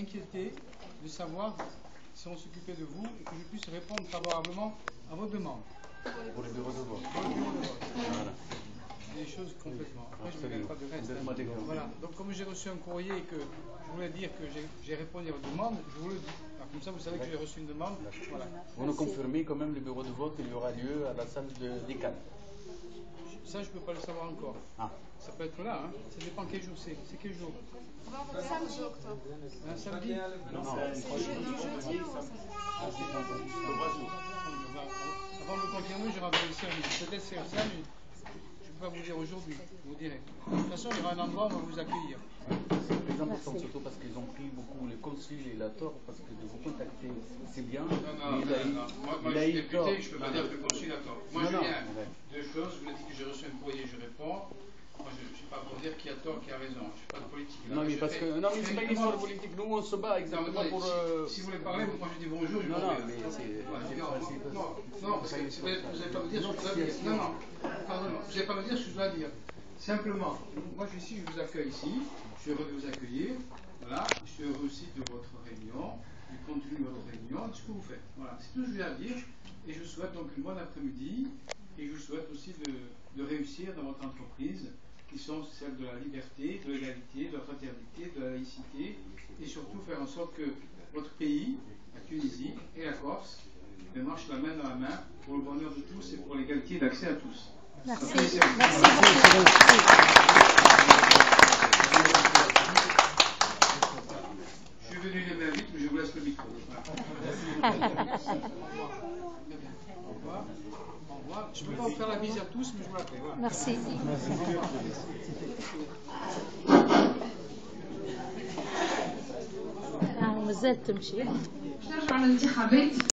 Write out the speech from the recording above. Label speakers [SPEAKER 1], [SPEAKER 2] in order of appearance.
[SPEAKER 1] inquiété de savoir si on s'occupait de vous et que je puisse répondre favorablement à vos demandes.
[SPEAKER 2] Pour le bureau de vote.
[SPEAKER 1] Pour le bureau de vote.
[SPEAKER 2] Voilà.
[SPEAKER 1] Des choses complètement. Après, je ne regarde pas de reste.
[SPEAKER 2] Des.
[SPEAKER 1] Voilà. Donc, comme j'ai reçu un courrier et que je voulais dire que j'ai- répondu à votre demande, je vous le dis. Alors, comme ça, vous savez que j'ai reçu une demande. Voilà.
[SPEAKER 2] Vous nous confirmez quand même le bureau de vote, il y aura lieu à la salle de l'ICAN.
[SPEAKER 1] Ça, je ne peux pas le savoir encore.
[SPEAKER 2] Ah,
[SPEAKER 1] Ça peut être là, hein. ça dépend quel jour c'est. C'est quel jour?
[SPEAKER 3] Samedi octobre.
[SPEAKER 1] Un samedi?
[SPEAKER 2] Non, non.
[SPEAKER 1] Avant de confirmer, je ici en ligne. Peut-être c'est ça, mais je ne peux pas vous dire aujourd'hui. Vous dirai. De toute façon, il y aura un endroit où on va vous accueillir.
[SPEAKER 2] C'est important surtout parce qu'ils ont pris beaucoup, le consul et la tort, parce que de vous contacter, c'est bien.
[SPEAKER 4] Non, non,
[SPEAKER 2] mais il a
[SPEAKER 4] non,
[SPEAKER 2] eu-
[SPEAKER 4] non. Moi, moi
[SPEAKER 2] il
[SPEAKER 4] je suis
[SPEAKER 2] tort.
[SPEAKER 4] député, je ne peux pas dire que le consul a tort. Moi,
[SPEAKER 2] Non,
[SPEAKER 4] Julien,
[SPEAKER 2] ouais.
[SPEAKER 4] deux choses. Je me dis que j'ai reçu un courrier, je réponds. Moi, je ne suis pas pour dire qui a tort, qui a raison. Je ne suis pas de politique. Là,
[SPEAKER 2] Non, mais
[SPEAKER 4] je
[SPEAKER 2] parce
[SPEAKER 4] fais-
[SPEAKER 2] que non, mais
[SPEAKER 4] je
[SPEAKER 2] c'est pas une histoire politique. Nous, on se bat
[SPEAKER 4] Non, mais
[SPEAKER 2] exactement pour.
[SPEAKER 4] si,
[SPEAKER 2] euh,
[SPEAKER 4] si vous voulez parler, moi je dis bonjour, je
[SPEAKER 2] Non, non, mais c'est-
[SPEAKER 4] Ouais,
[SPEAKER 2] c'est
[SPEAKER 4] non, non, non, parce que vous n'allez pas me dire ce que je dois dire. Non, non, pardon, vous n'allez pas me dire ce que je dois dire. Simplement, moi je suis ici, je vous accueille ici, je suis heureux de vous accueillir. Voilà, je suis heureux aussi de votre réunion, du contenu de votre réunion, de ce que vous faites. Voilà, c'est tout ce que j'ai à dire. Et je vous souhaite donc une bonne après-midi. Et je vous souhaite aussi de, réussir dans votre entreprise, qui sont celles de la liberté, de l'égalité, de la fraternité, de la laïcité, et surtout faire en sorte que votre pays, la Tunisie et la Corse, marchent la main dans la main pour le bonheur de tous et pour l'égalité d'accès à tous.
[SPEAKER 3] Merci.
[SPEAKER 4] Donc, c'est-
[SPEAKER 3] Merci beaucoup.
[SPEAKER 4] Je suis venu les mains vite, mais je vous laisse le micro. Voilà.
[SPEAKER 1] Au revoir. Au revoir. Je ne peux pas vous faire la bise à tous, mais je vous la fais. Voilà.
[SPEAKER 3] Merci. آه، ما زالت تمشي
[SPEAKER 5] نرجع للانتخابات